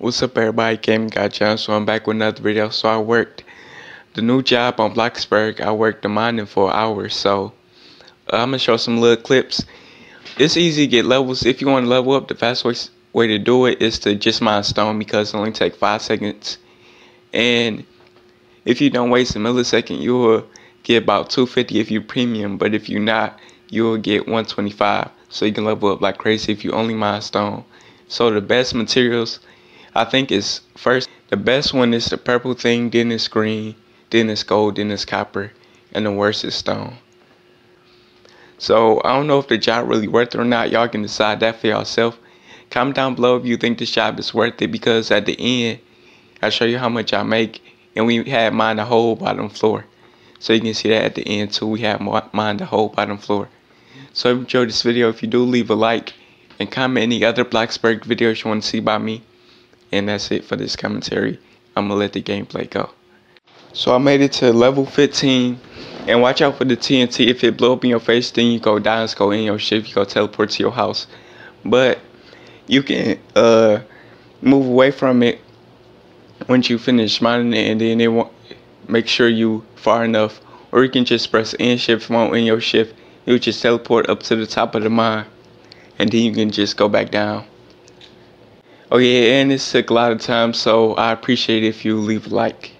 What's up everybody, Gaming God Jon, so I'm back with another video. So I worked the new job on Bloxburg. I worked the mining for hours, so uh, I'm gonna show some little clips. It's easy to get levels. If you want to level up, the fastest way to do it is to just mine stone because it only take five seconds. And if you don't waste a millisecond, you'll get about 250 if you premium, but if you're not, you'll get 125. So you can level up like crazy if you only mine stone. So the best materials I think it's first the best one is the purple thing, then it's green, then it's gold, then it's copper, and the worst is stone. So I don't know if the job really worth it or not. Y'all can decide that for yourself. Comment down below if you think this job is worth it because at the end I show you how much I make and we had mine the whole bottom floor. So you can see that at the end too. We have mine the whole bottom floor. So if you enjoyed this video, if you do leave a like and comment any other Bloxburg videos you want to see by me. And that's it for this commentary. I'm going to let the gameplay go. So I made it to level 15. And watch out for the TNT. If it blow up in your face, then you go die go in your ship. You go teleport to your house. But you can uh, move away from it once you finish mining it. And then it won't make sure you far enough. Or you can just press end shift mode in your shift. You just teleport up to the top of the mine. And then you can just go back down. Oh yeah, and it took a lot of time, so I appreciate if you leave a like.